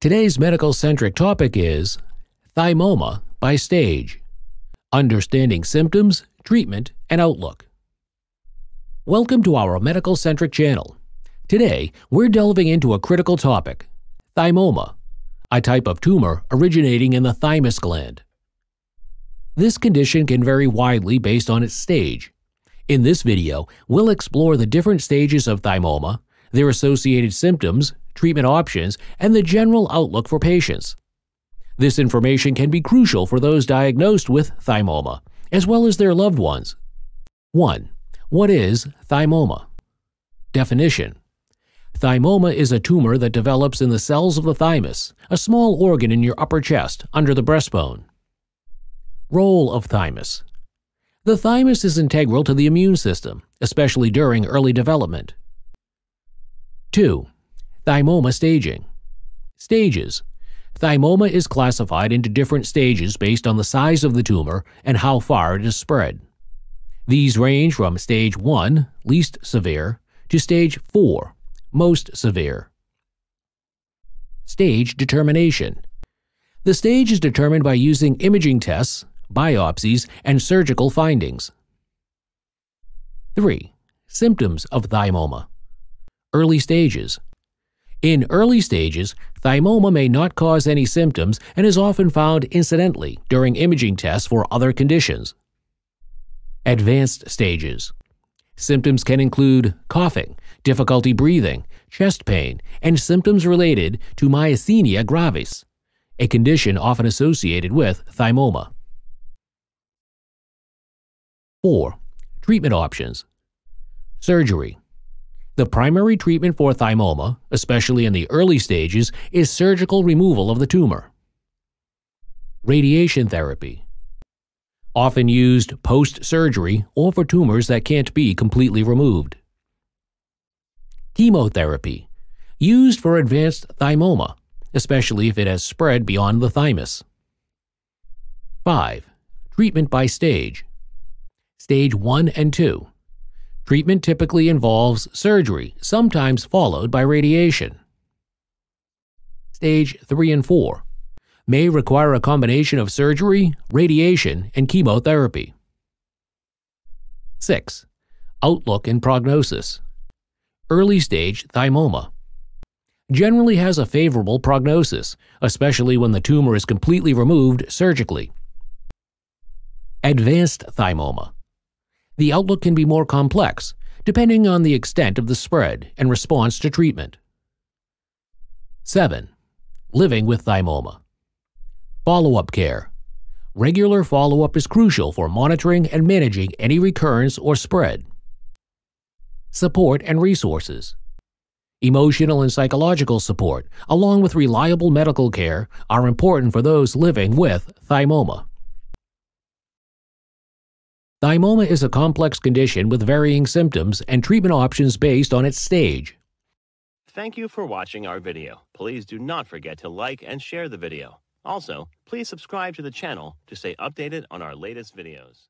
Today's medical centric topic is thymoma by stage, understanding symptoms, treatment, and outlook. Welcome to our medical centric channel. Today, we're delving into a critical topic thymoma, a type of tumor originating in the thymus gland. This condition can vary widely based on its stage. In this video, we'll explore the different stages of thymoma, their associated symptoms, treatment options, and the general outlook for patients. This information can be crucial for those diagnosed with thymoma, as well as their loved ones. 1. What is thymoma? Definition Thymoma is a tumor that develops in the cells of the thymus, a small organ in your upper chest under the breastbone. Role of thymus The thymus is integral to the immune system, especially during early development. 2. Thymoma staging. Stages. Thymoma is classified into different stages based on the size of the tumor and how far it is spread. These range from stage 1, least severe, to stage 4, most severe. Stage determination. The stage is determined by using imaging tests, biopsies, and surgical findings. 3. Symptoms of thymoma. Early stages. In early stages, thymoma may not cause any symptoms and is often found incidentally during imaging tests for other conditions. Advanced stages. Symptoms can include coughing, difficulty breathing, chest pain, and symptoms related to myasthenia gravis, a condition often associated with thymoma. 4. Treatment options. Surgery. The primary treatment for thymoma, especially in the early stages, is surgical removal of the tumor. Radiation therapy. Often used post surgery or for tumors that can't be completely removed. Chemotherapy. Used for advanced thymoma, especially if it has spread beyond the thymus. 5. Treatment by stage. Stage 1 and 2. Treatment typically involves surgery, sometimes followed by radiation. Stage 3 and 4 may require a combination of surgery, radiation, and chemotherapy. 6. Outlook and prognosis. Early stage thymoma generally has a favorable prognosis, especially when the tumor is completely removed surgically. Advanced thymoma the outlook can be more complex, depending on the extent of the spread and response to treatment. 7. Living with thymoma. Follow up care. Regular follow up is crucial for monitoring and managing any recurrence or spread. Support and resources. Emotional and psychological support, along with reliable medical care, are important for those living with thymoma. Thymoma is a complex condition with varying symptoms and treatment options based on its stage. Thank you for watching our video. Please do not forget to like and share the video. Also, please subscribe to the channel to stay updated on our latest videos.